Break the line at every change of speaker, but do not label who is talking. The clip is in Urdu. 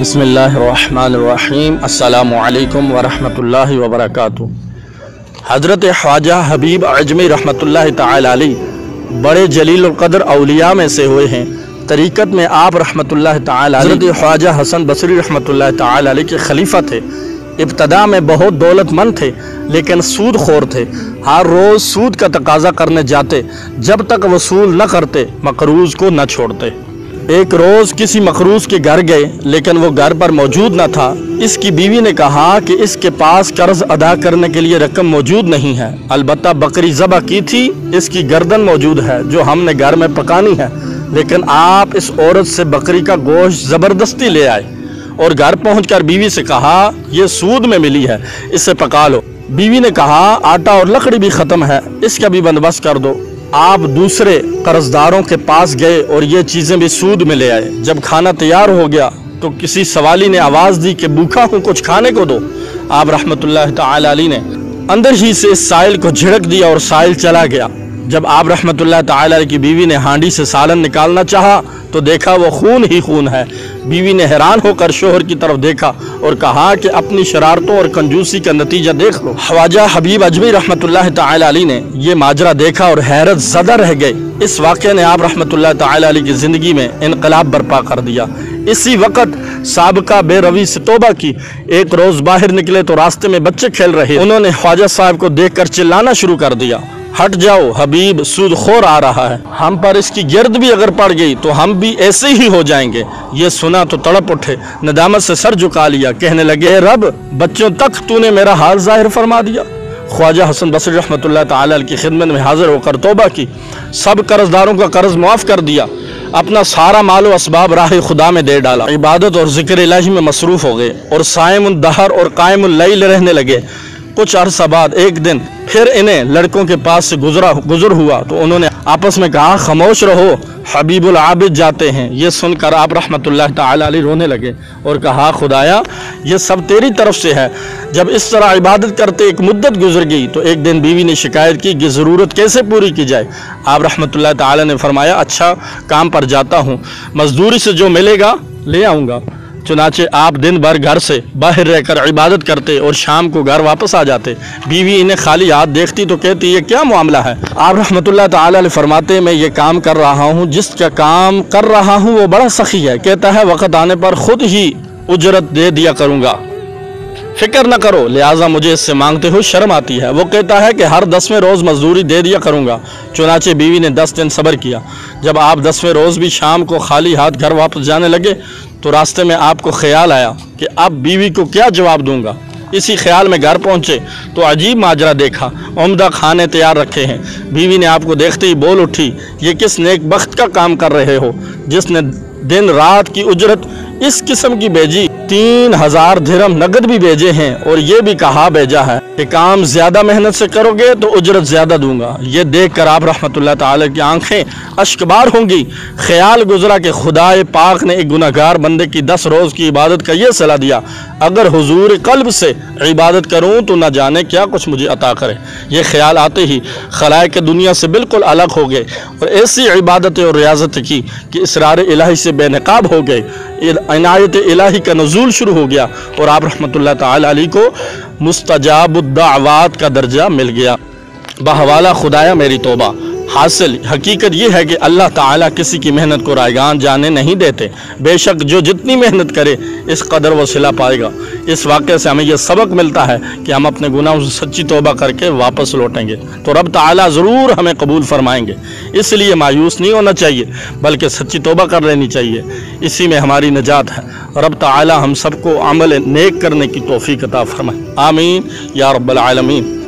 بسم اللہ الرحمن الرحیم۔ السلام علیکم ورحمۃ اللہ وبرکاتہ۔ حضرت خواجہ حبیب عجمی رحمۃ اللہ تعالی علیہ بڑے جلیل القدر اولیاء میں سے ہوئے ہیں۔ طریقت میں آپ رحمۃ اللہ تعالی حضرت خواجہ حسن بصری رحمۃ اللہ تعالی علیہ کے خلیفہ تھے۔ ابتدا میں بہت دولت مند تھے، لیکن سود خور تھے۔ ہر روز سود کا تقاضا کرنے جاتے، جب تک وصول نہ کرتے، مقروض کو نہ چھوڑتے۔ ایک روز کسی مقروض کے گھر گئے، لیکن وہ گھر پر موجود نہ تھا۔ اس کی بیوی نے کہا کہ اس کے پاس قرض ادا کرنے کے لیے رقم موجود نہیں ہے۔ البتہ بکری ذبح کی تھی، اس کی گردن موجود ہے، جو ہم نے گھر میں پکانی ہے۔ لیکن آپ اس عورت سے بکری کا گوشت زبردستی لے آئے۔ اور گھر پہنچ کر بیوی سے کہا، یہ سود میں ملی ہے، اسے پکا لو۔ بیوی نے کہا، آٹا اور لکڑی بھی ختم ہے، اس کا بھی بندوبست کر دو۔ آپ دوسرے قرضداروں کے پاس گئے اور یہ چیزیں بھی سود میں لے آئے۔ جب کھانا تیار ہو گیا تو کسی سوالی نے آواز دی کہ بھوکا ہوں، کچھ کھانے کو دو۔ آپ رحمت اللہ تعالی علی نے اندر ہی سے سائل کو جھڑک دیا اور سائل چلا گیا۔ جب آپ رحمت اللہ تعالی علیہ کی بیوی نے ہانڈی سے سالن نکالنا چاہا تو دیکھا وہ خون ہی خون ہے۔ بیوی نے حیران ہو کر شوہر کی طرف دیکھا اور کہا کہ اپنی شرارتوں اور کنجوسی کا نتیجہ دیکھ لو۔ خواجہ حبیب اجمی رحمت اللہ تعالی علی نے یہ ماجرہ دیکھا اور حیرت زدہ رہ گئے۔ اس واقعے نے آپ رحمت اللہ تعالی علی کی زندگی میں انقلاب برپا کر دیا۔ اسی وقت سابقہ بے روی سے توبہ کی۔ ایک روز باہر نکلے تو راستے میں بچے کھیل رہے۔ انہوں نے خواجہ صاحب کو دیکھ کر چلانا شروع کر دیا۔ ہٹ جاؤ، حبیب سود خور آ رہا ہے۔ ہم پر اس کی گرد بھی اگر پڑ گئی تو ہم بھی ایسے ہی ہو جائیں گے۔ یہ سنا تو تڑپ اٹھے، ندامت سے سر جھکا لیا۔ کہنے لگے، اے رب، بچوں تک تو نے میرا حال ظاہر فرما دیا۔ خواجہ حسن بصری رحمۃ اللہ تعالی کی خدمت میں حاضر ہو کر توبہ کی۔ سب قرض داروں کا قرض معاف کر دیا۔ اپنا سارا مال و اسباب راہ خدا میں دے ڈالا۔ عبادت اور ذکر الہی میں مصروف ہو گئے اور سائم الدہر اور قائم اللیل رہنے لگے۔ کچھ عرصہ بعد ایک دن پھر انہیں لڑکوں کے پاس سے گزرا گزر ہوا تو انہوں نے آپس میں کہا، خاموش رہو، حبیب العابد جاتے ہیں۔ یہ سن کر آپ رحمت اللہ تعالی علیہ رونے لگے اور کہا، خدایا، یہ سب تیری طرف سے ہے۔ جب اس طرح عبادت کرتے ایک مدت گزر گئی تو ایک دن بیوی نے شکایت کی کہ ضرورت کیسے پوری کی جائے۔ آپ رحمت اللہ تعالی نے فرمایا اچھا کام پر جاتا ہوں۔ مزدوری سے جو ملے گا، لے آؤں گا۔ چنانچہ آپ دن بھر گھر سے باہر رہ کر عبادت کرتے اور شام کو گھر واپس آ جاتے۔ بیوی انہیں خالی ہاتھ دیکھتی تو کہتی، یہ کیا معاملہ ہے؟ آپ رحمت اللہ تعالی علیہ فرماتے، میں یہ کام کر رہا ہوں، جس کا کام کر رہا ہوں وہ بڑا سخی ہے۔ کہتا ہے، وقت آنے پر خود ہی اجرت دے دیا کروں گا۔ فکر نہ کرو، لہٰذا مجھے اس سے مانگتے ہوئے شرم آتی ہے۔ وہ کہتا ہے کہ ہر دسویں روز مزدوری دے دیا کروں گا۔ چنانچہ بیوی نے دس دن صبر کیا۔ جب آپ دسویں روز بھی شام کو خالی ہاتھ گھر واپس جانے لگے، تو راستے میں آپ کو خیال آیا کہ اب بیوی کو کیا جواب دوں گا۔ اسی خیال میں گھر پہنچے تو عجیب ماجرہ دیکھا۔ عمدہ کھانے تیار رکھے ہیں۔ بیوی نے آپ کو دیکھتے ہی بول اٹھی، یہ کس نیک بخت کا کام کر رہے ہو، جس نے دن رات کی اجرت اس قسم کی بیجی تین ہزار دھرم نگد بھی بیجے ہیں اور یہ بھی کہا بیجا ہے کہ کام زیادہ محنت سے کرو گے تو اجرت زیادہ دوں گا۔ یہ دیکھ کر آپ رحمت اللہ تعالی کی آنکھیں اشکبار ہوں گی۔ خیال گزرا کہ خدا پاک نے ایک گناہ گار بندے کی دس روز کی عبادت کا یہ صلاح دیا۔ اگر حضور قلب سے عبادت کروں تو نہ جانے کیا کچھ مجھے عطا کرے۔ یہ خیال آتے ہی خلائق کے دنیا سے بالکل الگ ہو گئے اور ایسی عبادت اور ریاضت کی کہ اسرار الہی سے بے نقاب ہو گئے۔ عنایت الہی کا نزول شروع ہو گیا اور آپ رحمت اللہ تعالی علی کو مستجاب الدعوات کا درجہ مل گیا۔ بحوالہ خدایا میری توبہ۔ حاصل حقیقت یہ ہے کہ اللہ تعالیٰ کسی کی محنت کو رائگان جانے نہیں دیتے۔ بے شک جو جتنی محنت کرے، اس قدر وہ صلہ پائے گا۔ اس واقعے سے ہمیں یہ سبق ملتا ہے کہ ہم اپنے گناہوں سے سچی توبہ کر کے واپس لوٹیں گے۔ تو رب تعالیٰ ضرور ہمیں قبول فرمائیں گے۔ اس لیے مایوس نہیں ہونا چاہیے، بلکہ سچی توبہ کر لینی چاہیے۔ اسی میں ہماری نجات ہے۔ رب تعالیٰ ہم سب کو عمل نیک کرنے کی توفیق عطا فرمائے۔ آمین۔ یا رب العالمین۔